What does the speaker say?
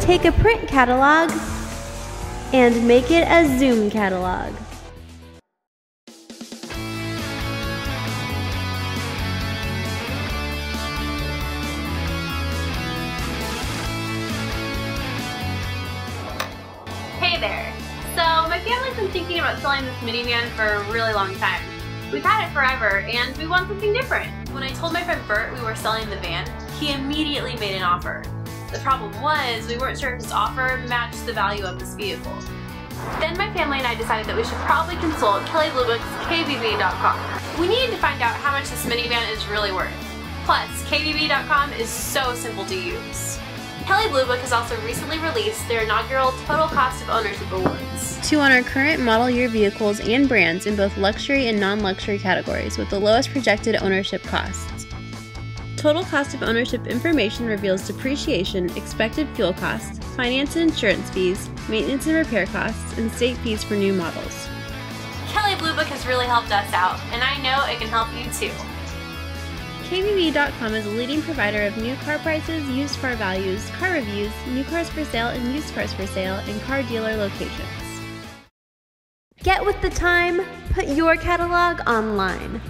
Take a print catalog and make it a ZOOMcatalog. Hey there! So, my family's been thinking about selling this minivan for a really long time. We've had it forever, and we want something different. When I told my friend Bert we were selling the van, he immediately made an offer. The problem was, we weren't sure if his offer matched the value of this vehicle. Then my family and I decided that we should probably consult Kelley Blue Book's KBB.com. We needed to find out how much this minivan is really worth. Plus, KBB.com is so simple to use. Kelley Blue Book has also recently released their inaugural Total Cost of Ownership Awards. To honor current model year vehicles and brands in both luxury and non luxury categories with the lowest projected ownership costs. Total cost of ownership information reveals depreciation, expected fuel costs, finance and insurance fees, maintenance and repair costs, and state fees for new models. Kelley Blue Book has really helped us out, and I know it can help you too. KBB.com is a leading provider of new car prices, used car values, car reviews, new cars for sale and used cars for sale, and car dealer locations. Get with the time, put your catalog online.